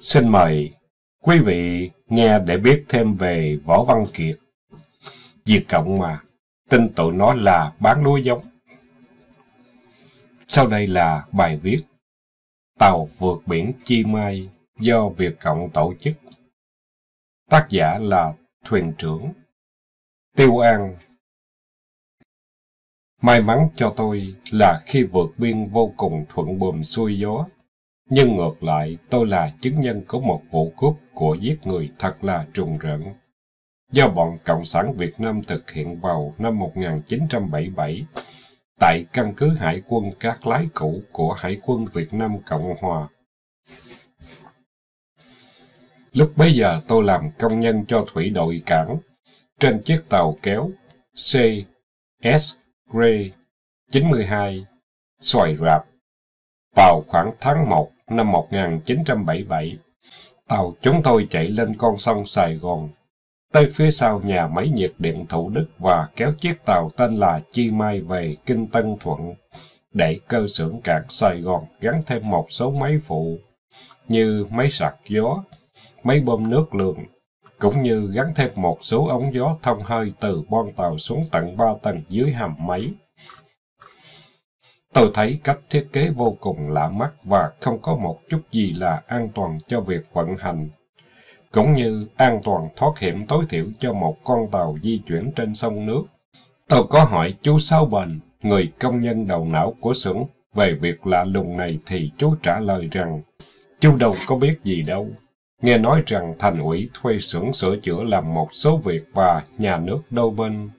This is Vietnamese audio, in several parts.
Xin mời quý vị nghe để biết thêm về Võ Văn Kiệt. Việt Cộng mà, tin tụi nó là bán lúa giống. Sau đây là bài viết Tàu vượt biển Chi Mai do Việt Cộng tổ chức. Tác giả là Thuyền trưởng Tiêu An May mắn cho tôi là khi vượt biên vô cùng thuận buồm xuôi gió. Nhưng ngược lại, tôi là chứng nhân của một vụ cướp của giết người thật là trùng rợn. Do bọn Cộng sản Việt Nam thực hiện vào năm 1977, tại căn cứ Hải quân các Lái cũ của Hải quân Việt Nam Cộng Hòa. Lúc bấy giờ tôi làm công nhân cho thủy đội cảng, trên chiếc tàu kéo C.S. Gray 92, xoài rạp, vào khoảng tháng 1 năm 1977. Tàu chúng tôi chạy lên con sông Sài Gòn, tới phía sau nhà máy nhiệt điện Thủ Đức và kéo chiếc tàu tên là Chi Mai về Kinh Tân Thuận, để cơ xưởng cảng Sài Gòn gắn thêm một số máy phụ, như máy sạc gió, máy bơm nước lường cũng như gắn thêm một số ống gió thông hơi từ bon tàu xuống tận ba tầng dưới hầm máy. Tôi thấy cách thiết kế vô cùng lạ mắt và không có một chút gì là an toàn cho việc vận hành, cũng như an toàn thoát hiểm tối thiểu cho một con tàu di chuyển trên sông nước. Tôi có hỏi chú Sáu Bền, người công nhân đầu não của xưởng, về việc lạ lùng này thì chú trả lời rằng, chú đâu có biết gì đâu. Nghe nói rằng thành ủy thuê xưởng sửa chữa làm một số việc và nhà nước đôi bên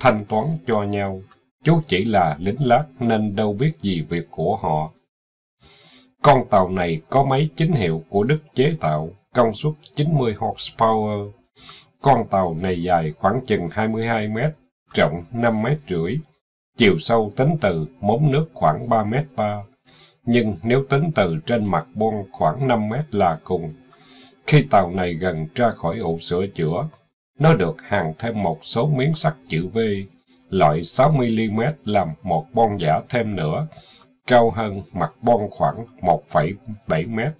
thanh toán cho nhau. Chú chỉ là lính lát nên đâu biết gì việc của họ. Con tàu này có máy chính hiệu của Đức chế tạo, công suất 90 horsepower. Con tàu này dài khoảng chừng 22 mét, rộng 5 mét rưỡi, chiều sâu tính từ móng nước khoảng 3 mét 3. Nhưng nếu tính từ trên mặt bon khoảng 5 mét là cùng. Khi tàu này gần ra khỏi ụ sửa chữa, nó được hàng thêm một số miếng sắt chữ V loại 60mm làm một bon giả thêm nữa, cao hơn mặt bon khoảng 1,7 mét.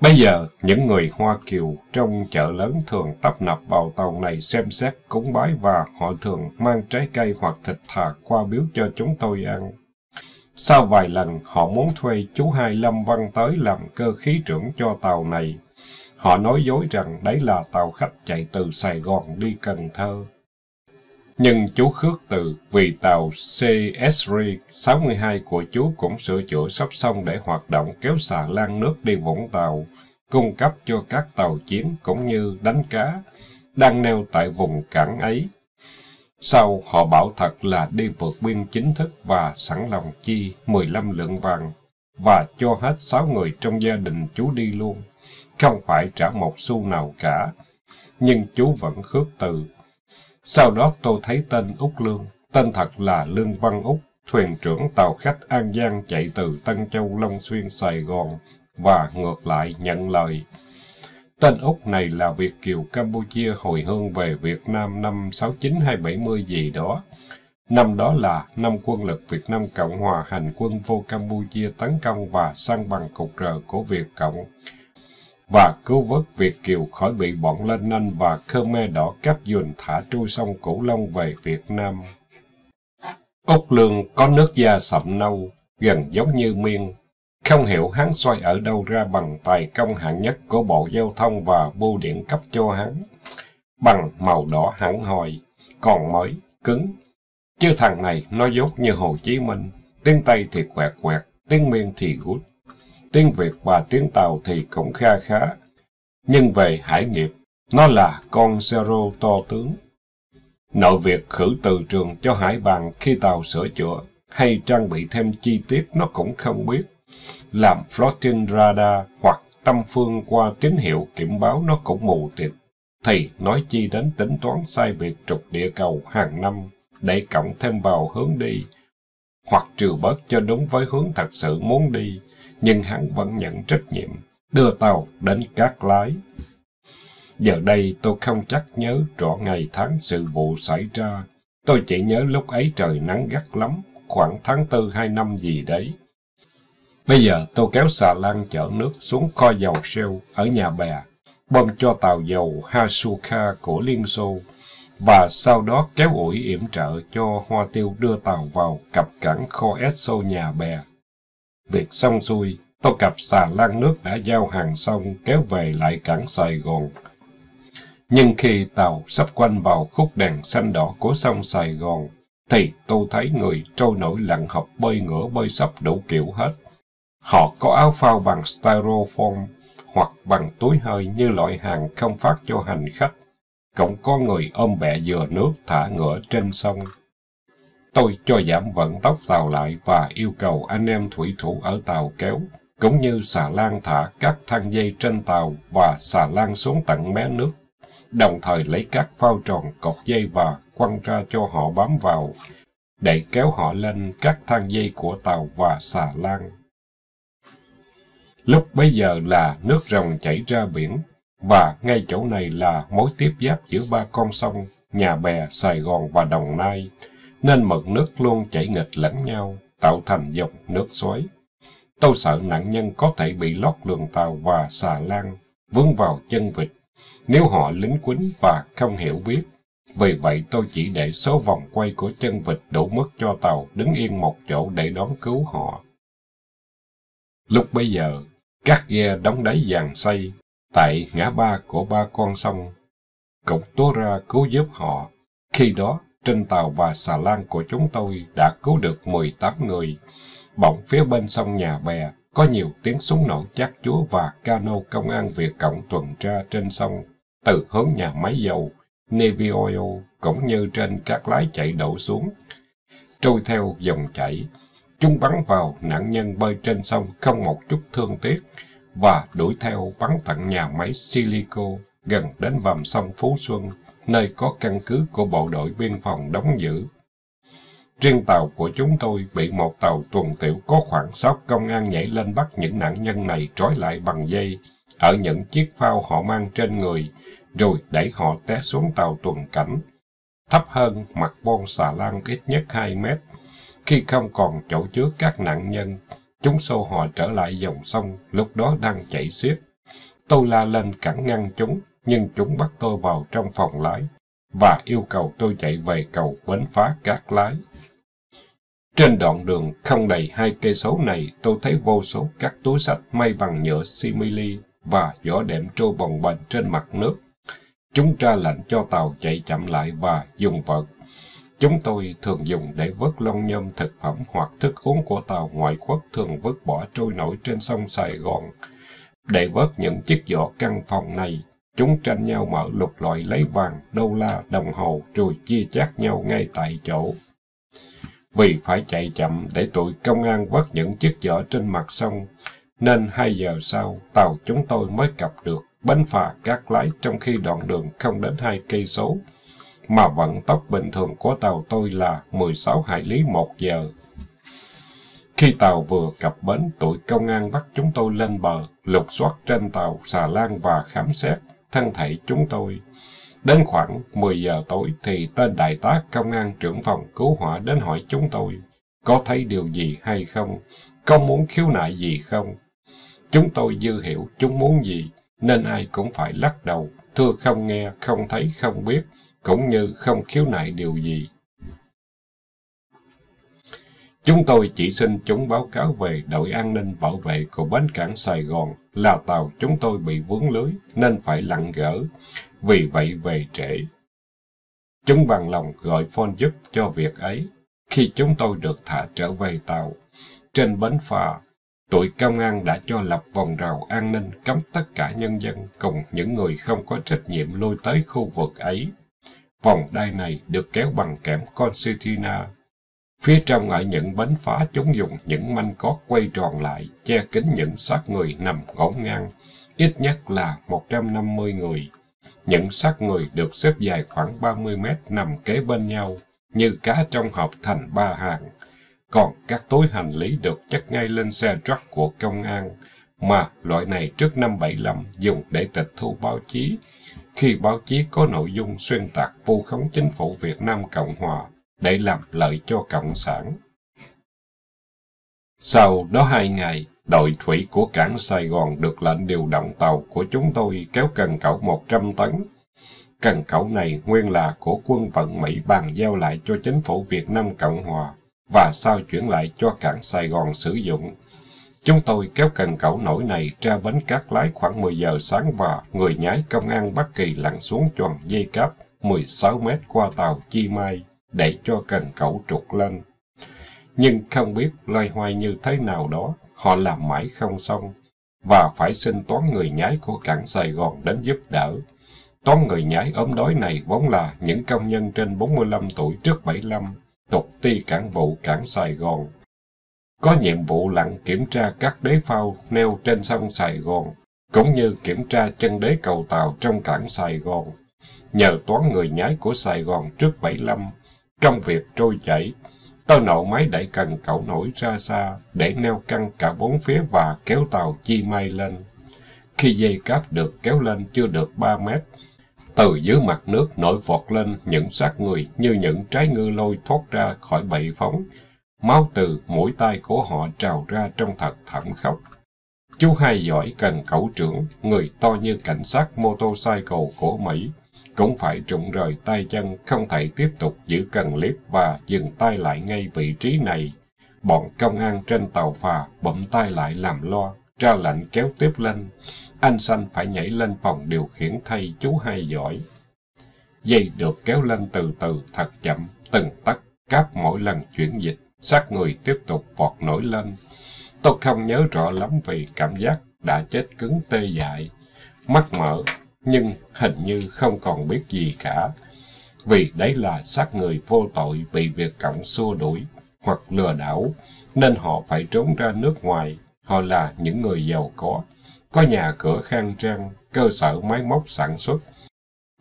Bây giờ, những người Hoa Kiều trong chợ lớn thường tập nập vào tàu này xem xét cúng bái và họ thường mang trái cây hoặc thịt thà qua biếu cho chúng tôi ăn. Sau vài lần, họ muốn thuê chú Hai Lâm Văn tới làm cơ khí trưởng cho tàu này. Họ nói dối rằng đấy là tàu khách chạy từ Sài Gòn đi Cần Thơ. Nhưng chú khước từ vì tàu CSR 62 của chú cũng sửa chữa sắp xong để hoạt động kéo xà lan nước đi Vũng Tàu, cung cấp cho các tàu chiến cũng như đánh cá, đang neo tại vùng cảng ấy. Sau họ bảo thật là đi vượt biên chính thức và sẵn lòng chi 15 lượng vàng và cho hết 6 người trong gia đình chú đi luôn, không phải trả một xu nào cả. Nhưng chú vẫn khước từ sau đó tôi thấy tên Úc Lương, tên thật là Lương Văn Úc, thuyền trưởng tàu khách An Giang chạy từ Tân Châu Long Xuyên Sài Gòn và ngược lại nhận lời. Tên Úc này là Việt Kiều Campuchia hồi hương về Việt Nam năm 69 hay 70 gì đó. Năm đó là năm quân lực Việt Nam Cộng Hòa hành quân vô Campuchia tấn công và săn bằng cục rờ của Việt Cộng và cứu vớt Việt Kiều khỏi bị bọn Lên Anh và Khmer đỏ cắt dùn thả trôi sông Cửu Long về Việt Nam. Úc Lương có nước da sậm nâu, gần giống như miên. Không hiểu hắn xoay ở đâu ra bằng tài công hạng nhất của Bộ Giao thông và bưu điện cấp cho hắn. Bằng màu đỏ hẳn hồi, còn mới, cứng. Chứ thằng này nó dốt như Hồ Chí Minh, tiếng Tây thì quẹt quẹt, tiếng Miên thì gút tiếng Việt và tiếng Tàu thì cũng kha khá. Nhưng về hải nghiệp, nó là con zero to tướng. Nội việc khử từ trường cho hải bàn khi tàu sửa chữa hay trang bị thêm chi tiết nó cũng không biết. Làm floating radar hoặc tâm phương qua tín hiệu kiểm báo nó cũng mù tịt. Thì nói chi đến tính toán sai biệt trục địa cầu hàng năm để cộng thêm vào hướng đi, hoặc trừ bớt cho đúng với hướng thật sự muốn đi, nhưng hắn vẫn nhận trách nhiệm, đưa tàu đến cát lái. Giờ đây tôi không chắc nhớ rõ ngày tháng sự vụ xảy ra, tôi chỉ nhớ lúc ấy trời nắng gắt lắm, khoảng tháng tư hai năm gì đấy. Bây giờ tôi kéo xà lan chở nước xuống kho dầu Shell ở nhà bè, bơm cho tàu dầu Hasuka của Liên Xô, và sau đó kéo ủi yểm trợ cho Hoa Tiêu đưa tàu vào cập cảng kho Esso nhà bè. Việc xong xuôi, tôi cặp xà lan nước đã giao hàng xong kéo về lại cảng Sài Gòn. Nhưng khi tàu sắp quanh vào khúc đèn xanh đỏ của sông Sài Gòn, thì tôi thấy người trôi nổi lặn học bơi ngửa bơi sắp đủ kiểu hết. Họ có áo phao bằng styrofoam hoặc bằng túi hơi như loại hàng không phát cho hành khách. Cũng có người ôm bẹ dừa nước thả ngựa trên sông. Tôi cho giảm vận tốc tàu lại và yêu cầu anh em thủy thủ ở tàu kéo, cũng như xà lan thả các thang dây trên tàu và xà lan xuống tận mé nước, đồng thời lấy các phao tròn cột dây và quăng ra cho họ bám vào, để kéo họ lên các thang dây của tàu và xà lan. Lúc bấy giờ là nước rồng chảy ra biển, và ngay chỗ này là mối tiếp giáp giữa ba con sông, nhà bè, Sài Gòn và Đồng Nai, nên mực nước luôn chảy nghịch lẫn nhau, tạo thành dòng nước xoáy. Tôi sợ nạn nhân có thể bị lót lường tàu và xà lan, vướng vào chân vịt, nếu họ lính quýnh và không hiểu biết. Vì vậy tôi chỉ để số vòng quay của chân vịt đủ mức cho tàu đứng yên một chỗ để đón cứu họ. Lúc bây giờ, các ghe đóng đáy vàng xây, tại ngã ba của ba con sông, cũng tố ra cứu giúp họ. Khi đó, trên tàu và xà lan của chúng tôi đã cứu được 18 người. Bỗng phía bên sông nhà bè, có nhiều tiếng súng nổ chát chúa và cano công an Việt Cộng tuần tra trên sông, từ hướng nhà máy dầu, Navy Oil, cũng như trên các lái chạy đổ xuống. Trôi theo dòng chảy, chúng bắn vào nạn nhân bơi trên sông không một chút thương tiếc, và đuổi theo bắn tận nhà máy Silico gần đến vàm sông Phú Xuân, nơi có căn cứ của bộ đội biên phòng đóng giữ. Riêng tàu của chúng tôi bị một tàu tuần tiểu có khoảng sáu công an nhảy lên bắt những nạn nhân này trói lại bằng dây ở những chiếc phao họ mang trên người, rồi đẩy họ té xuống tàu tuần cảnh, thấp hơn mặt bon xà lan ít nhất hai mét. Khi không còn chỗ chứa các nạn nhân, chúng xô họ trở lại dòng sông, lúc đó đang chảy xiết. Tôi la lên cản ngăn chúng, nhưng chúng bắt tôi vào trong phòng lái, và yêu cầu tôi chạy về cầu bến phá cát lái. Trên đoạn đường không đầy hai cây số này, tôi thấy vô số các túi sách may bằng nhựa simili và vỏ đệm trôi bồng bềnh trên mặt nước. Chúng ra lệnh cho tàu chạy chậm lại và dùng vợt. Chúng tôi thường dùng để vớt lông nhôm thực phẩm hoặc thức uống của tàu ngoại quốc thường vứt bỏ trôi nổi trên sông Sài Gòn. Để vớt những chiếc vỏ căn phòng này, chúng tranh nhau mở lục loại lấy vàng, đô la, đồng hồ rồi chia chác nhau ngay tại chỗ. Vì phải chạy chậm để tụi công an vớt những chiếc vỏ trên mặt sông, nên hai giờ sau tàu chúng tôi mới cập được bến phà cát lái trong khi đoạn đường không đến hai cây số, mà vận tốc bình thường của tàu tôi là 16 hải lý một giờ. Khi tàu vừa cập bến, tụi công an bắt chúng tôi lên bờ, lục soát trên tàu, xà lan và khám xét thân thể chúng tôi. Đến khoảng 10 giờ tối thì tên đại tá công an trưởng phòng cứu hỏa đến hỏi chúng tôi, có thấy điều gì hay không, có muốn khiếu nại gì không. Chúng tôi dư hiểu chúng muốn gì, nên ai cũng phải lắc đầu, thưa không nghe, không thấy, không biết, cũng như không khiếu nại điều gì. Chúng tôi chỉ xin chúng báo cáo về đội an ninh bảo vệ của bến cảng Sài Gòn là tàu chúng tôi bị vướng lưới nên phải lặn gỡ, vì vậy về trễ. Chúng bằng lòng gọi phone giúp cho việc ấy. Khi chúng tôi được thả trở về tàu, trên bến phà, tụi công an đã cho lập vòng rào an ninh cấm tất cả nhân dân cùng những người không có trách nhiệm lui tới khu vực ấy. Vòng đai này được kéo bằng kẽm concertina Phía trong ở những bánh phá chúng dùng những manh cót quay tròn lại, che kín những xác người nằm ngổn ngang, ít nhất là 150 người. Những xác người được xếp dài khoảng 30 mét nằm kế bên nhau, như cá trong hộp thành ba hàng. Còn các túi hành lý được chất ngay lên xe truck của công an, mà loại này trước năm 75 dùng để tịch thu báo chí, khi báo chí có nội dung xuyên tạc vu khống chính phủ Việt Nam Cộng Hòa để làm lợi cho Cộng sản. Sau đó hai ngày, Đội thủy của cảng Sài Gòn được lệnh điều động tàu của chúng tôi kéo cần cẩu 100 tấn. Cần cẩu này nguyên là của quân vận Mỹ bàn giao lại cho chính phủ Việt Nam Cộng Hòa và sau chuyển lại cho cảng Sài Gòn sử dụng. Chúng tôi kéo cần cẩu nổi này ra bến cát lái khoảng 10 giờ sáng và người nhái công an Bắc Kỳ lặn xuống tròn dây cáp 16 mét qua tàu Chi Mai để cho cần cẩu trục lên. Nhưng không biết loay hoay như thế nào đó, họ làm mãi không xong, và phải xin toán người nhái của cảng Sài Gòn đến giúp đỡ. Toán người nhái ốm đói này vốn là những công nhân trên 45 tuổi trước 75, thuộc ty cảng vụ cảng Sài Gòn. Có nhiệm vụ lặn kiểm tra các đế phao neo trên sông Sài Gòn, cũng như kiểm tra chân đế cầu tàu trong cảng Sài Gòn. Nhờ toán người nhái của Sài Gòn trước 75, trong việc trôi chảy, tôi nổ máy đẩy cần cẩu nổi ra xa để neo căng cả bốn phía và kéo tàu chi may lên. Khi dây cáp được kéo lên chưa được ba mét, từ dưới mặt nước nổi vọt lên những xác người như những trái ngư lôi thoát ra khỏi bậy phóng. Máu từ mũi tay của họ trào ra trong thật thảm khốc. Chú hai giỏi cần cẩu trưởng, người to như cảnh sát motorcycle của Mỹ, cũng phải rụng rời tay chân, không thể tiếp tục giữ cần liếp và dừng tay lại ngay vị trí này. Bọn công an trên tàu phà bấm tay lại làm lo, ra lệnh kéo tiếp lên. Anh xanh phải nhảy lên phòng điều khiển thay chú hai giỏi. Dây được kéo lên từ từ, thật chậm, từng tấc, cáp mỗi lần chuyển dịch, xác người tiếp tục vọt nổi lên. Tôi không nhớ rõ lắm vì cảm giác đã chết cứng tê dại. Mắt mở, nhưng hình như không còn biết gì cả. Vì đấy là xác người vô tội bị Việt Cộng xua đuổi hoặc lừa đảo, nên họ phải trốn ra nước ngoài. Họ là những người giàu có, có nhà cửa khang trang, cơ sở máy móc sản xuất,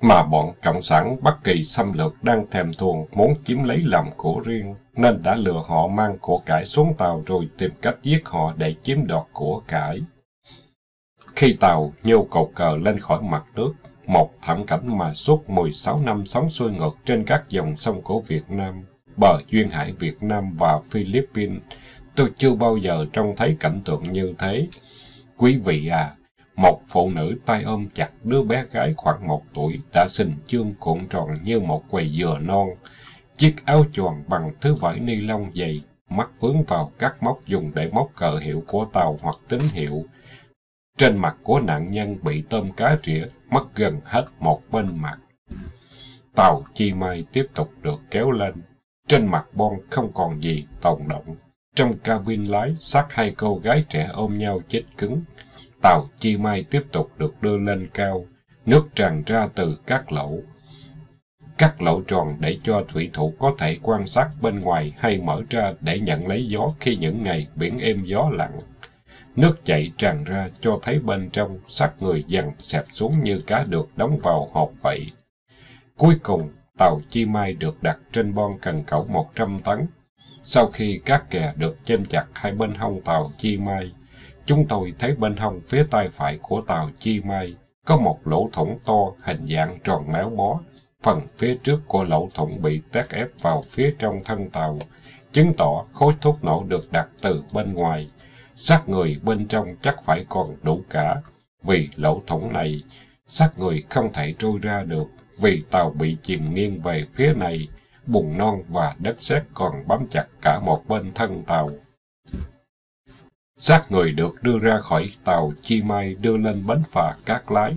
mà bọn Cộng sản Bắc Kỳ xâm lược đang thèm thuồng muốn chiếm lấy làm của riêng, nên đã lừa họ mang của cải xuống tàu rồi tìm cách giết họ để chiếm đoạt của cải. Khi tàu nhô cột cờ lên khỏi mặt nước, một thảm cảnh mà suốt 16 năm sống xuôi ngược trên các dòng sông của Việt Nam, bờ duyên hải Việt Nam và Philippines, tôi chưa bao giờ trông thấy cảnh tượng như thế. Quý vị à, một phụ nữ tay ôm chặt đứa bé gái khoảng một tuổi đã xình chương cuộn tròn như một quầy dừa non. Chiếc áo choàng bằng thứ vải ni lông dày, mắt vướng vào các móc dùng để móc cờ hiệu của tàu hoặc tín hiệu, trên mặt của nạn nhân bị tôm cá rỉa, mất gần hết một bên mặt. Tàu chi mai tiếp tục được kéo lên. Trên mặt bon không còn gì tồn động. Trong cabin lái, xác hai cô gái trẻ ôm nhau chết cứng. Tàu chi mai tiếp tục được đưa lên cao. Nước tràn ra từ các lỗ. các lỗ tròn để cho thủy thủ có thể quan sát bên ngoài hay mở ra để nhận lấy gió khi những ngày biển êm gió lặng. Nước chảy tràn ra cho thấy bên trong xác người dần xẹp xuống như cá được đóng vào hộp vậy. Cuối cùng, tàu Chi Mai được đặt trên bon cần cẩu 100 tấn. Sau khi các kè được chêm chặt hai bên hông tàu Chi Mai, chúng tôi thấy bên hông phía tay phải của tàu Chi Mai có một lỗ thủng to hình dạng tròn méo mó. Phần phía trước của lỗ thủng bị tét ép vào phía trong thân tàu, chứng tỏ khối thuốc nổ được đặt từ bên ngoài xác người bên trong chắc phải còn đủ cả. Vì lỗ thủng này, xác người không thể trôi ra được, vì tàu bị chìm nghiêng về phía này, bùn non và đất sét còn bám chặt cả một bên thân tàu. Xác người được đưa ra khỏi tàu Chi Mai đưa lên bến phà Cát Lái.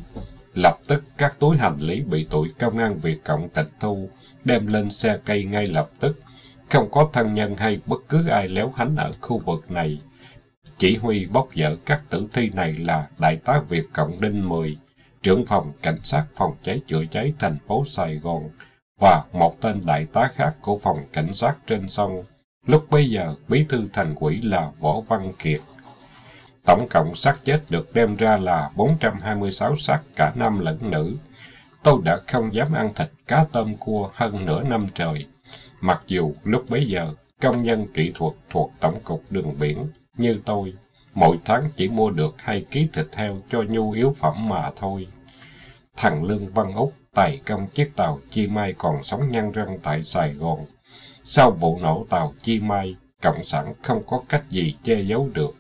Lập tức các túi hành lý bị tụi công an Việt Cộng tịch thu, đem lên xe cây ngay lập tức. Không có thân nhân hay bất cứ ai léo hánh ở khu vực này. Chỉ huy bóc dỡ các tử thi này là Đại tá Việt Cộng Đinh Mười, trưởng phòng cảnh sát phòng cháy chữa cháy thành phố Sài Gòn, và một tên đại tá khác của phòng cảnh sát trên sông. Lúc bấy giờ, bí thư thành quỹ là Võ Văn Kiệt. Tổng cộng xác chết được đem ra là 426 xác cả nam lẫn nữ. Tôi đã không dám ăn thịt cá tôm cua hơn nửa năm trời. Mặc dù lúc bấy giờ, công nhân kỹ thuật thuộc Tổng cục Đường Biển như tôi, mỗi tháng chỉ mua được hai ký thịt heo cho nhu yếu phẩm mà thôi. Thằng Lương Văn Úc tài công chiếc tàu Chi Mai còn sống nhăn răng tại Sài Gòn. Sau vụ nổ tàu Chi Mai, Cộng sản không có cách gì che giấu được.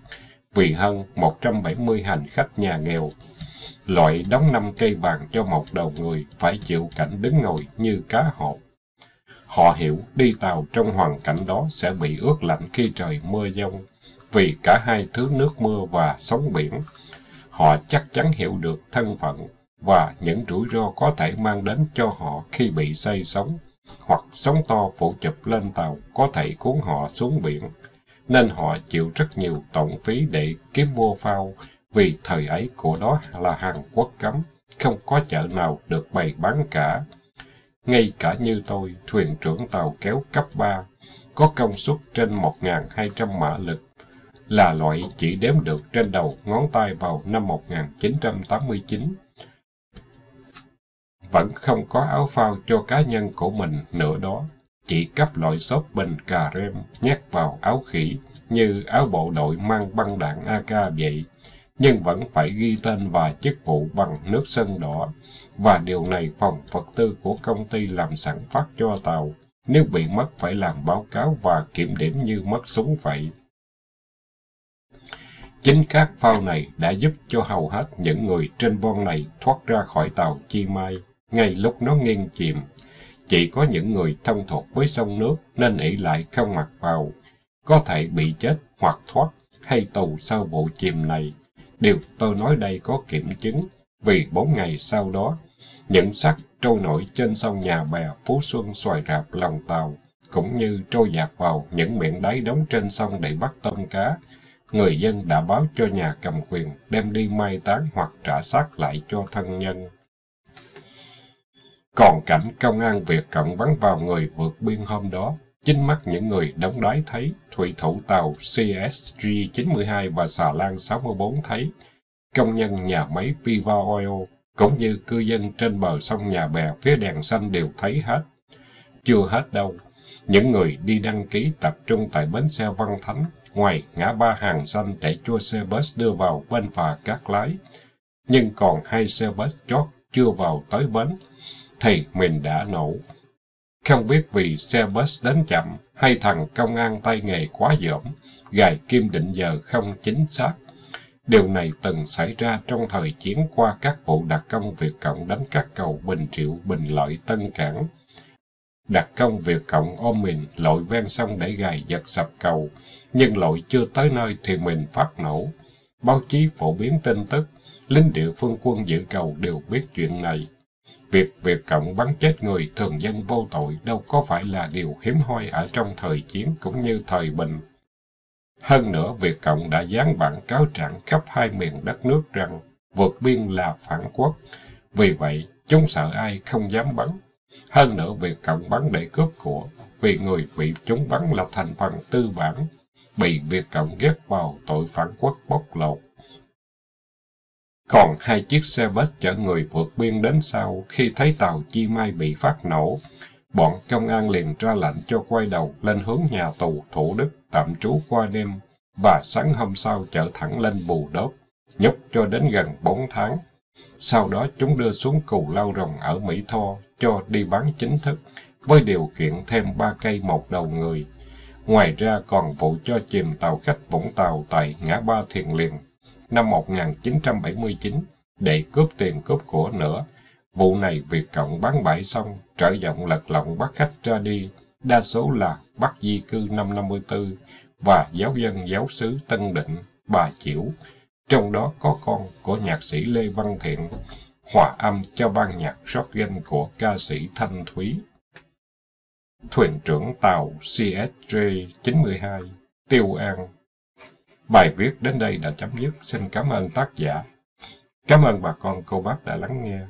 vì hơn 170 hành khách nhà nghèo. Loại đóng năm cây vàng cho một đầu người phải chịu cảnh đứng ngồi như cá hộp. Họ hiểu đi tàu trong hoàn cảnh đó sẽ bị ướt lạnh khi trời mưa giông, vì cả hai thứ nước mưa và sóng biển. Họ chắc chắn hiểu được thân phận và những rủi ro có thể mang đến cho họ khi bị say sóng, hoặc sóng to phủ chụp lên tàu có thể cuốn họ xuống biển, nên họ chịu rất nhiều tổn phí để kiếm mua phao, vì thời ấy của đó là hàng quốc cấm, không có chợ nào được bày bán cả. Ngay cả như tôi, thuyền trưởng tàu kéo cấp 3, có công suất trên 1.200 mã lực, là loại chỉ đếm được trên đầu ngón tay vào năm 1989 vẫn không có áo phao cho cá nhân của mình nữa đó. Chỉ cấp loại xốp bình cà rem nhét vào áo khỉ như áo bộ đội mang băng đạn AK vậy, nhưng vẫn phải ghi tên và chức vụ bằng nước sân đỏ. Và điều này phòng vật tư của công ty làm sẵn phát cho tàu. Nếu bị mất phải làm báo cáo và kiểm điểm như mất súng vậy. Chính các phao này đã giúp cho hầu hết những người trên bon này thoát ra khỏi tàu Chi Mai ngay lúc nó nghiêng chìm. Chỉ có những người thông thuộc với sông nước nên ỷ lại không mặc vào, có thể bị chết hoặc thoát hay tù sau vụ chìm này. Điều tôi nói đây có kiểm chứng, vì bốn ngày sau đó, những xác trôi nổi trên sông nhà bè Phú Xuân xoài rạp lòng tàu, cũng như trôi dạt vào những miệng đáy đóng trên sông để bắt tôm cá. Người dân đã báo cho nhà cầm quyền đem đi mai táng hoặc trả xác lại cho thân nhân. Còn cảnh công an Việt Cộng bắn vào người vượt biên hôm đó, chính mắt những người đóng đái thấy, thủy thủ tàu CSG-92 và xà lan 64 thấy, công nhân nhà máy Viva Oil, cũng như cư dân trên bờ sông nhà bè phía đèn xanh đều thấy hết. Chưa hết đâu, những người đi đăng ký tập trung tại bến xe Văn Thánh, ngoài ngã ba hàng xanh để cho xe bus đưa vào bên phà cát lái. Nhưng còn hai xe bus chót chưa vào tới bến, thì mình đã nổ. Không biết vì xe bus đến chậm hay thằng công an tay nghề quá dởm, gài kim định giờ không chính xác. Điều này từng xảy ra trong thời chiến qua các vụ đặc công Việt Cộng đánh các cầu Bình Triệu, Bình Lợi, Tân Cảng. Đặc công Việt Cộng ôm mình lội ven sông để gài giật sập cầu, nhưng lội chưa tới nơi thì mình phát nổ. Báo chí phổ biến tin tức, lính địa phương quân dự cầu đều biết chuyện này. Việc Việt Cộng bắn chết người thường dân vô tội đâu có phải là điều hiếm hoi ở trong thời chiến cũng như thời bình. Hơn nữa, Việt Cộng đã dán bản cáo trạng khắp hai miền đất nước rằng vượt biên là phản quốc. Vì vậy, chúng sợ ai không dám bắn. Hơn nữa, Việt Cộng bắn để cướp của, vì người bị chúng bắn là thành phần tư bản, bị Việt Cộng ghép vào tội phản quốc bóc lột. Còn hai chiếc xe bus chở người vượt biên đến sau, khi thấy tàu Chi Mai bị phát nổ, bọn công an liền ra lệnh cho quay đầu lên hướng nhà tù Thủ Đức tạm trú qua đêm, và sáng hôm sau chở thẳng lên Bù đốt nhúc cho đến gần bốn tháng. Sau đó chúng đưa xuống cù lao rồng ở Mỹ Tho cho đi bán chính thức, với điều kiện thêm ba cây một đầu người. Ngoài ra còn vụ cho chìm tàu khách Vũng Tàu tại ngã ba Thiền Liền năm 1979 để cướp tiền cướp của nữa. Vụ này Việt Cộng bán bãi xong, trở giọng lật lọng bắt khách ra đi, đa số là bắt di cư năm 54 và giáo dân giáo sứ Tân Định, bà Chiểu. Trong đó có con của nhạc sĩ Lê Văn Thiện, hòa âm cho ban nhạc shotgun của ca sĩ Thanh Thúy. Thuyền trưởng tàu CSJ 92, Tiêu An Bài viết đến đây đã chấm dứt. Xin cảm ơn tác giả. Cảm ơn bà con cô bác đã lắng nghe.